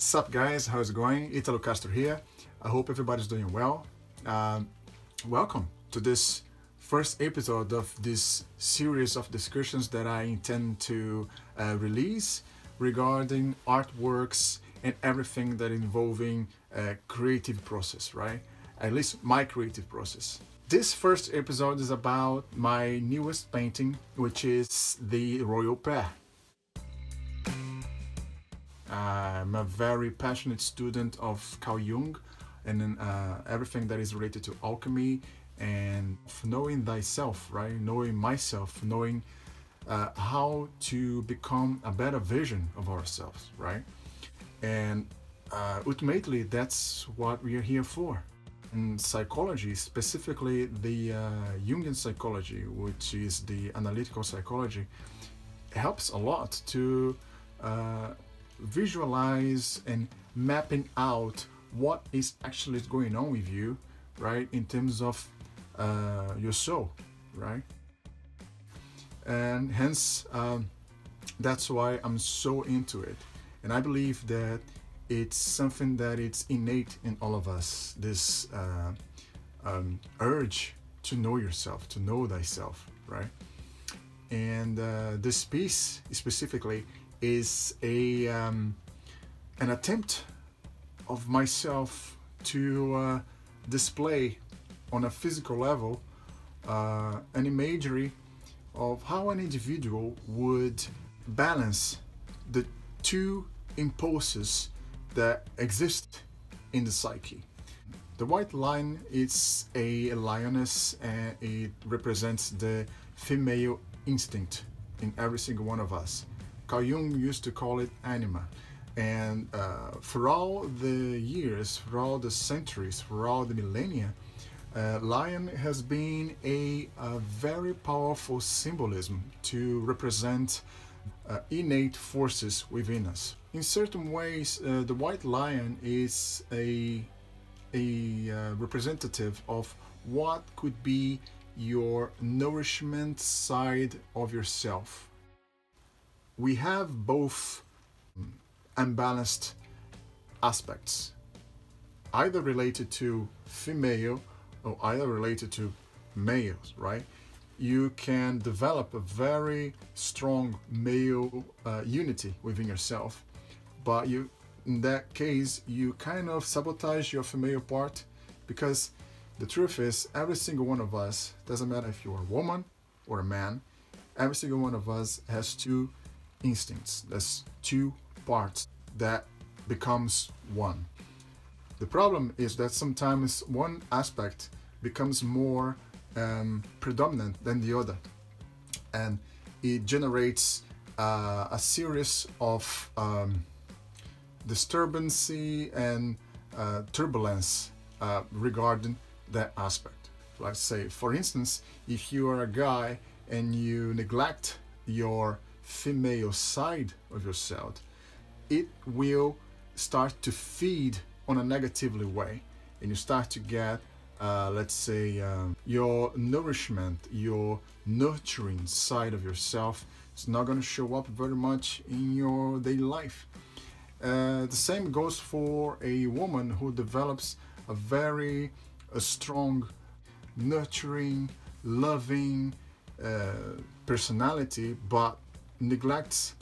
Sup guys, how's it going? Italo Castro here. I hope everybody's doing well. Um, welcome to this first episode of this series of discussions that I intend to uh, release regarding artworks and everything that involving a creative process, right? At least my creative process. This first episode is about my newest painting, which is the Royal Pair. I'm a very passionate student of Carl Jung and uh, everything that is related to alchemy and knowing thyself, right? Knowing myself, knowing uh, how to become a better version of ourselves, right? And uh, ultimately, that's what we are here for. In psychology, specifically the uh, Jungian psychology, which is the analytical psychology, helps a lot to uh, visualize and mapping out what is actually going on with you, right, in terms of uh, your soul, right? And hence, um, that's why I'm so into it. And I believe that it's something that it's innate in all of us this uh, um, urge to know yourself, to know thyself, right? And uh, this piece specifically is a um, an attempt of myself to uh, display on a physical level uh, an imagery of how an individual would balance the two impulses that exist in the psyche. The white line is a lioness and it represents the female instinct in every single one of us. Carl Jung used to call it anima. And uh, for all the years, for all the centuries, for all the millennia, uh, lion has been a, a, very powerful symbolism to represent uh, innate forces within us. In certain ways, uh, the white lion is a, a uh, representative of what could be your nourishment side of yourself we have both unbalanced aspects, either related to female or either related to males, right? You can develop a very strong male uh, unity within yourself, but you, in that case, you kind of sabotage your female part because the truth is, every single one of us, doesn't matter if you're a woman or a man, every single one of us has two instincts. That's two parts that becomes one. The problem is that sometimes one aspect becomes more um, predominant than the other, and it generates uh, a series of um, disturbancy and uh, turbulence uh, regarding that aspect. Let's say, for instance, if you are a guy and you neglect your female side of yourself, it will start to feed on a negatively way and you start to get uh, let's say um, your nourishment your nurturing side of yourself. Is not going to show up very much in your daily life. Uh, the same goes for a woman who develops a very a strong nurturing loving uh, personality but neglects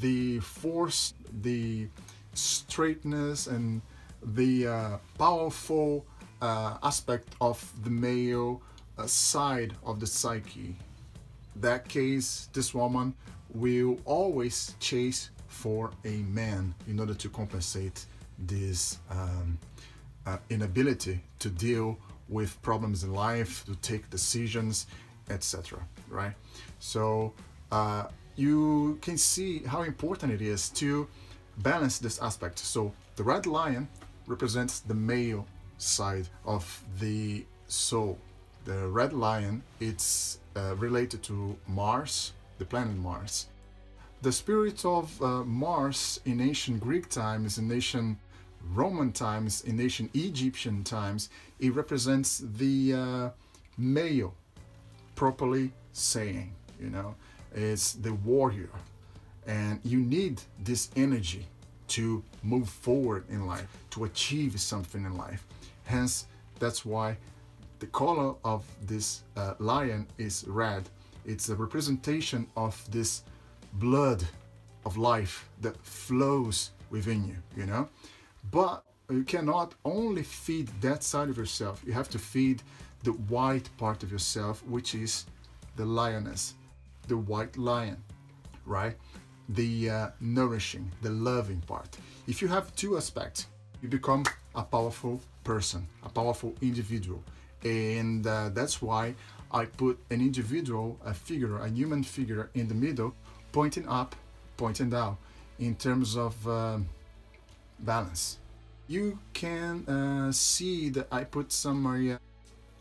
the force, the straightness, and the uh, powerful uh, aspect of the male uh, side of the psyche. That case, this woman will always chase for a man in order to compensate this um, uh, inability to deal with problems in life, to take decisions, etc. Right? So uh, you can see how important it is to balance this aspect. So the red lion represents the male side of the soul. The red lion, it's uh, related to Mars, the planet Mars. The spirit of uh, Mars in ancient Greek times, in ancient Roman times, in ancient Egyptian times, it represents the uh, male, properly saying, you know is the warrior and you need this energy to move forward in life, to achieve something in life. Hence, that's why the color of this uh, lion is red. It's a representation of this blood of life that flows within you, you know? But you cannot only feed that side of yourself, you have to feed the white part of yourself, which is the lioness, the white lion, right? The uh, nourishing, the loving part. If you have two aspects, you become a powerful person, a powerful individual. And uh, that's why I put an individual, a figure, a human figure in the middle, pointing up, pointing down in terms of uh, balance. You can uh, see that I put some uh,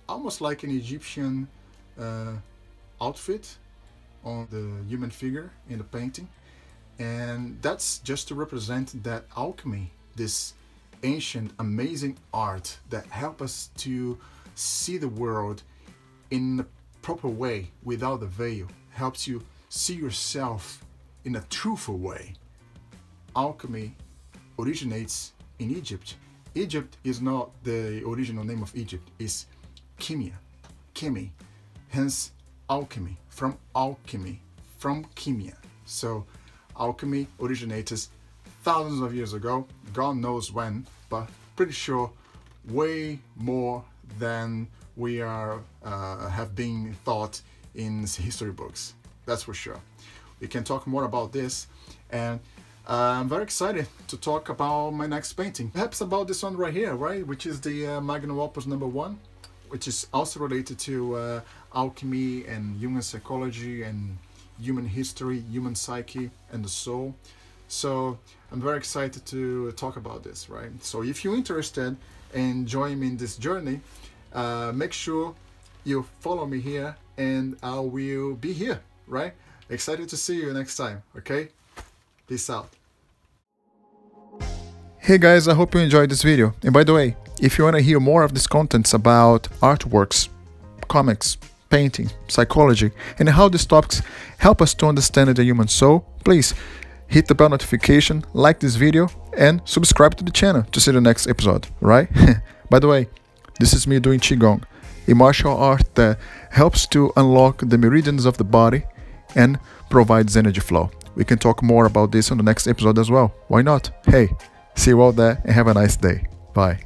almost like an Egyptian uh, outfit on the human figure in the painting. And that's just to represent that alchemy, this ancient, amazing art that help us to see the world in a proper way without the veil, helps you see yourself in a truthful way. Alchemy originates in Egypt. Egypt is not the original name of Egypt, it's Kimia, Kimi, hence alchemy, from alchemy, from chemia. So alchemy originates thousands of years ago, God knows when, but pretty sure way more than we are uh, have been thought in history books. That's for sure. We can talk more about this and uh, I'm very excited to talk about my next painting. Perhaps about this one right here, right? Which is the uh, Magnum Opus number one, which is also related to uh, alchemy and human psychology and human history, human psyche and the soul. So I'm very excited to talk about this, right? So if you're interested in joining me in this journey, uh, make sure you follow me here and I will be here, right? Excited to see you next time, okay? Peace out. Hey guys, I hope you enjoyed this video. And by the way, if you want to hear more of these contents about artworks, comics, painting, psychology, and how these topics help us to understand the human soul, please hit the bell notification, like this video, and subscribe to the channel to see the next episode, right? by the way, this is me doing Qigong, a martial art that helps to unlock the meridians of the body and provides energy flow. We can talk more about this on the next episode as well. Why not? Hey, see you out there and have a nice day. Bye.